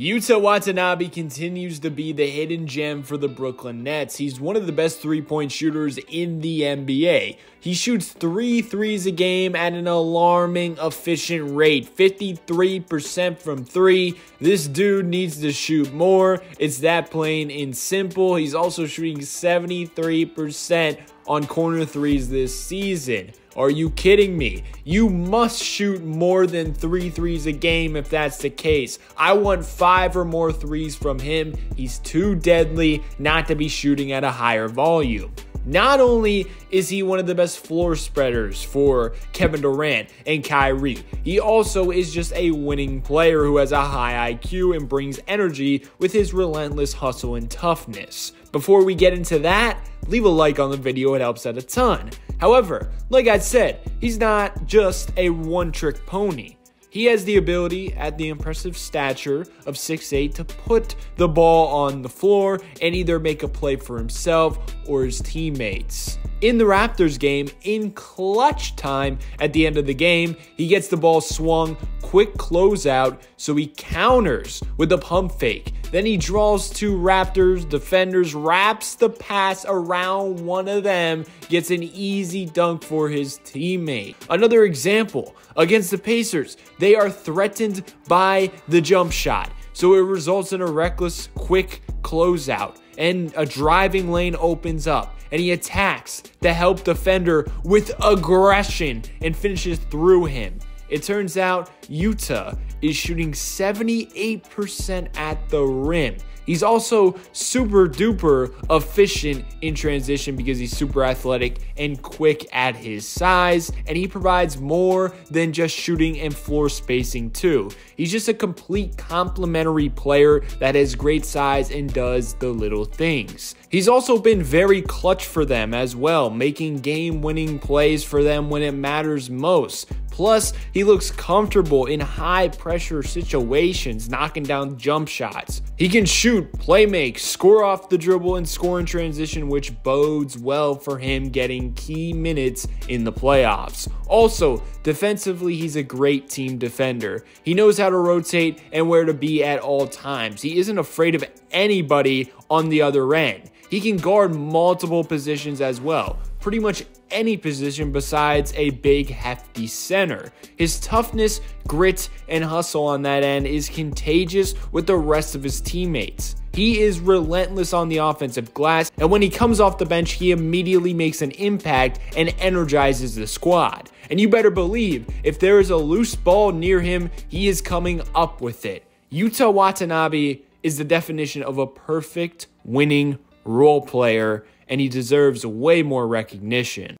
Yuta Watanabe continues to be the hidden gem for the Brooklyn Nets. He's one of the best three point shooters in the NBA. He shoots three threes a game at an alarming efficient rate 53% from three. This dude needs to shoot more. It's that plain and simple. He's also shooting 73% on corner threes this season. Are you kidding me? You must shoot more than three threes a game if that's the case. I want five or more threes from him. He's too deadly not to be shooting at a higher volume. Not only is he one of the best floor spreaders for Kevin Durant and Kyrie, he also is just a winning player who has a high IQ and brings energy with his relentless hustle and toughness. Before we get into that, leave a like on the video, it helps out a ton. However, like I said, he's not just a one trick pony. He has the ability at the impressive stature of 6'8 to put the ball on the floor and either make a play for himself or his teammates. In the Raptors game, in clutch time at the end of the game, he gets the ball swung, quick closeout, so he counters with a pump fake. Then he draws two Raptors defenders, wraps the pass around one of them, gets an easy dunk for his teammate. Another example against the Pacers, they are threatened by the jump shot. So it results in a reckless, quick closeout, and a driving lane opens up, and he attacks the help defender with aggression and finishes through him. It turns out Yuta is shooting 78% at the rim. He's also super duper efficient in transition because he's super athletic and quick at his size, and he provides more than just shooting and floor spacing, too. He's just a complete complementary player that has great size and does the little things. He's also been very clutch for them as well, making game winning plays for them when it matters most. Plus, he looks comfortable in high pressure situations, knocking down jump shots. He can shoot, play make, score off the dribble, and score in transition, which bodes well for him getting key minutes in the playoffs. Also, defensively, he's a great team defender. He knows how to rotate and where to be at all times. He isn't afraid of anybody on the other end. He can guard multiple positions as well pretty much any position besides a big, hefty center. His toughness, grit, and hustle on that end is contagious with the rest of his teammates. He is relentless on the offensive glass, and when he comes off the bench, he immediately makes an impact and energizes the squad. And you better believe, if there is a loose ball near him, he is coming up with it. Yuta Watanabe is the definition of a perfect winning role player and he deserves way more recognition.